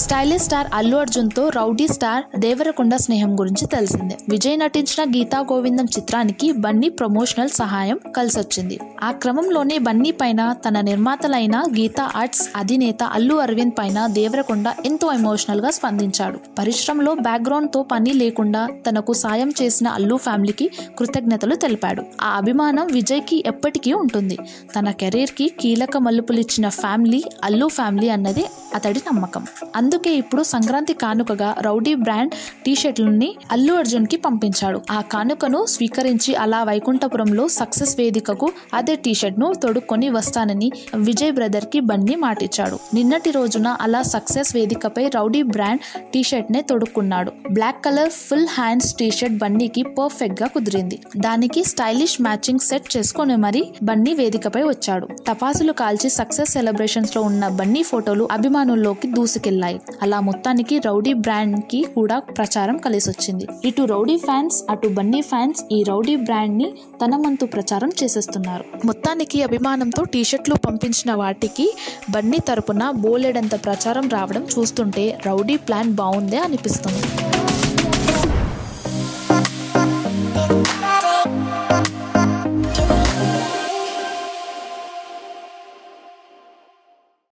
Stylish star Allu అర్జున్తో rowdy star Devarakonda స్నేహం గురించి తెలిసిందే. విజయ్ నటించిన గీతా గోవిందం చిత్రానికి బన్నీ ప్రమోషనల్ సహాయం కలిసొచ్చింది. ఆ క్రమంలోనే బన్నీ పైన తన నిర్మాతలైన గీతా ఆర్ట్స్ అధినేత అల్లు అరవింద్ పైన దేవరకొండ ఎంతో ఎమోషనల్గా స్పందించాడు. పరిశ్రమలో బ్యాక్గ్రౌండ్తో పని లేకుండా తనకు సాయం చేసిన అల్లు ఫ్యామిలీకి కృతజ్ఞతలు తెలిపాడు. ఆ అభిమానం విజయ్కి ఎప్పటికీ ఉంటుంది. తన కెరీర్కి కీలక మలుపులిచ్చిన ఫ్యామిలీ అల్లు ఫ్యామిలీ అన్నది అతడి నమ్మకం. అందుకే ఇప్పుడు సంక్రాంతి కానుకగా రౌడీ బ్రాండ్ టీషర్ట్లని అల్లు అర్జున్కి పంపించాడు. ఆ కానుకను స్వీకరించి అలా వైకుంఠపురంలో సక్సెస్ వేదికకు అదే టీషర్ట్ను తొడుక్కొని వస్తానని విజయ్ బ్రదర్కి బన్నీ మాటిచ్చాడు. నిన్నటి రోజున అలా సక్సెస్ వేదికపై రౌడీ బ్రాండ్ టీషర్ట్నే తొడుక్కున్నాడు. Black colour full hands tshirt బన్నీకి పర్ఫెక్ట్గా కుదిరింది. దానికి స్టైలిష్ మ్యాచింగ్ సెట్ చేసుకుని మరి బన్నీ వేదికపై వచ్చాడు. టపాసులు కాల్చి సక్సెస్ సెలబ్రేషన్స్లో ఉన్న బన్నీ ఫోటోలు అభిమానుల్లోకి దూసుకెళ్ళాయి అలా మొత్తానికి రౌడీ బ్రాండ్కి కూడా ప్రచారం కలిసొచ్చింది. ఇటు రౌడీ ఫ్యాన్స్ అటు బన్నీ ఫ్యాన్స్ ఈ రౌడీ బ్రాండ్ని తన మంతు ప్రచారం చేసేస్తున్నారు. మొత్తానికి అభిమానంతో టీషర్ట్లు పంపించిన వాటికి బన్నీ తరపున బోలెడంత ప్రచారం రావడం చూస్తుంటే రౌడీ ప్లాన్ బాగుందే అనిపిస్తుంది.